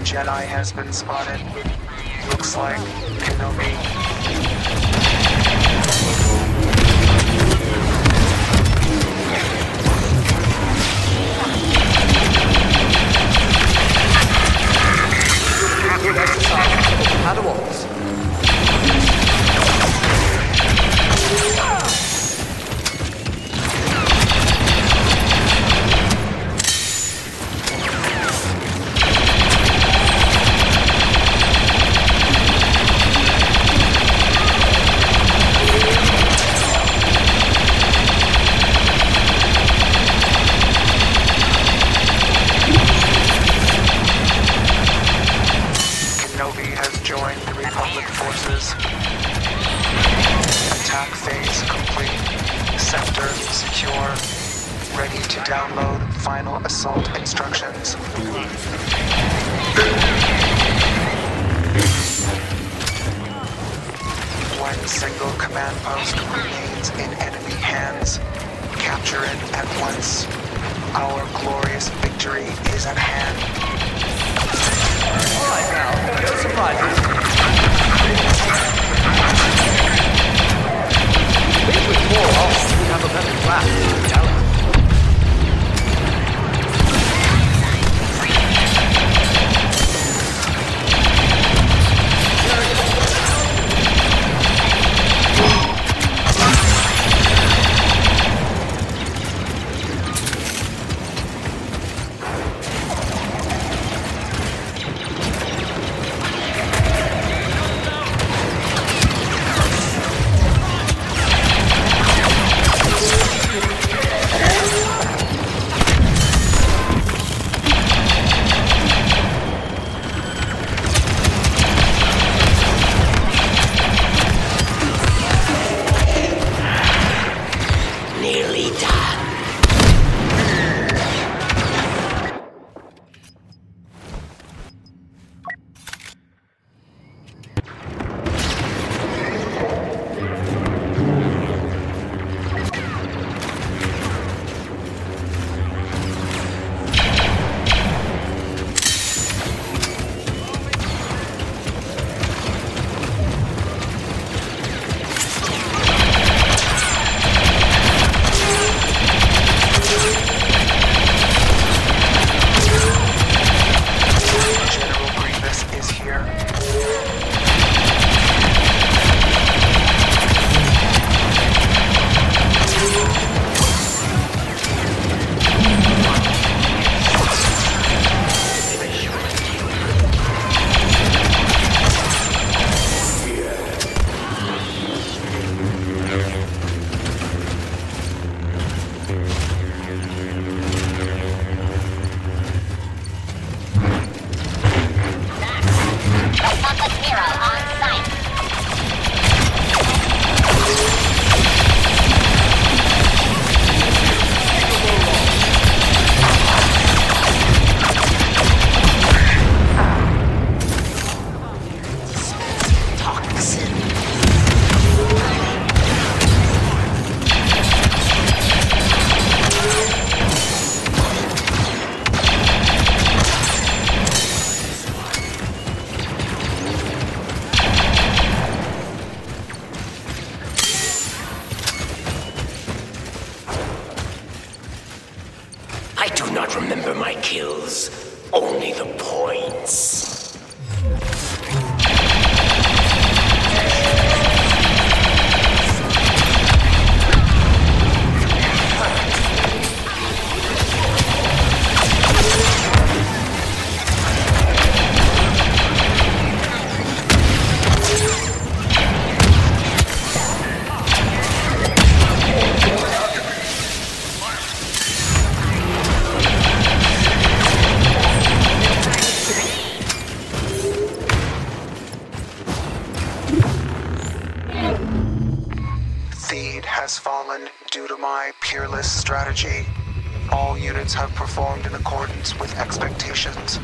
Jedi has been spotted. Looks like Kenobi. Forces. Attack phase complete. Sector secure. Ready to download final assault instructions. One single command post remains in enemy hands. Capture it at once. Our glorious victory is at hand. All right, now, no surprises. Is on site. Toxin. I do not remember my kills, only the points. Due to my peerless strategy. All units have performed in accordance with expectations.